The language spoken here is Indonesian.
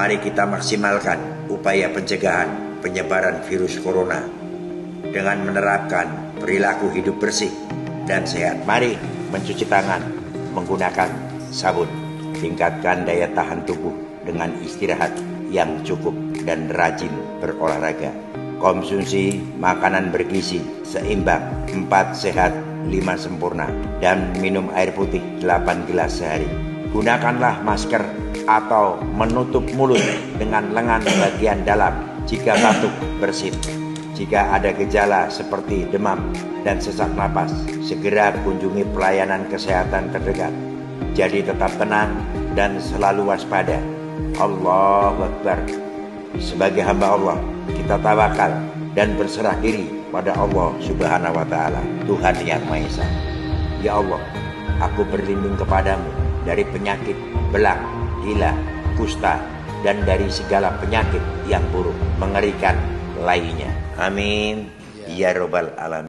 Mari kita maksimalkan upaya pencegahan penyebaran virus corona dengan menerapkan perilaku hidup bersih dan sehat. Mari mencuci tangan menggunakan sabun. Tingkatkan daya tahan tubuh dengan istirahat yang cukup dan rajin berolahraga. Konsumsi makanan bergizi seimbang, 4 sehat, 5 sempurna, dan minum air putih 8 gelas sehari. Gunakanlah masker atau menutup mulut dengan lengan bagian dalam jika batuk bersin. Jika ada gejala seperti demam dan sesak napas, segera kunjungi pelayanan kesehatan terdekat. Jadi tetap tenang dan selalu waspada. Allah Akbar. Sebagai hamba Allah, kita tawakal dan berserah diri pada Allah Subhanahu wa taala, Tuhan yang Maha Esa. Ya Allah, aku berlindung kepadamu dari penyakit belang, gila, kusta, dan dari segala penyakit yang buruk, mengerikan lainnya. Amin. Ya Robbal Alamin.